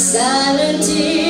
Silent tears